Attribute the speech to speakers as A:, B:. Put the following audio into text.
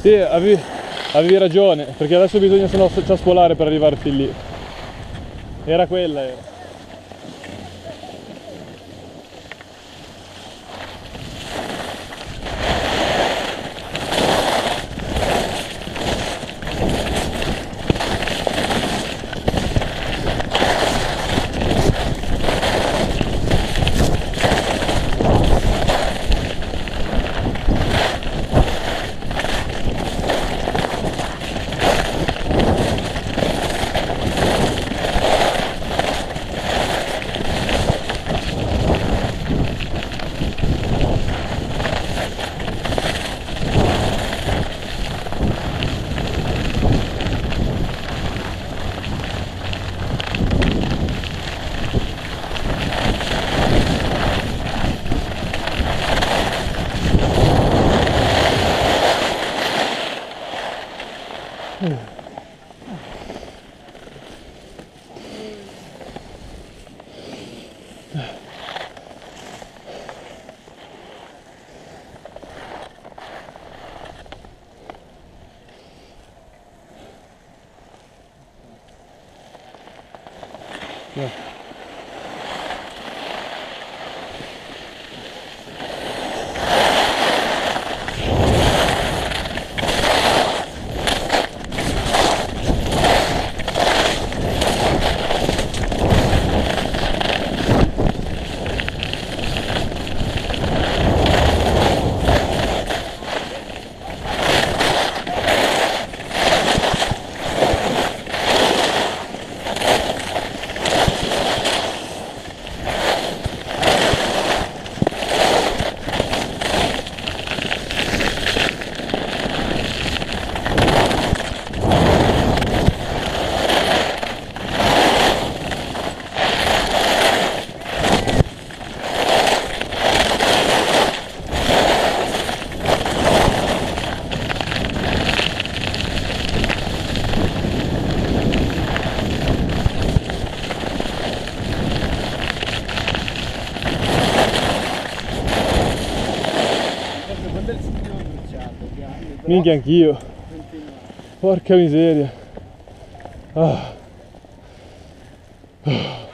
A: Sì, avevi, avevi ragione, perché adesso bisogna sennò ciaspolare per arrivare fin lì. Era quella, era. Yeah. Minchia anch'io. Porca miseria. Ah. Ah.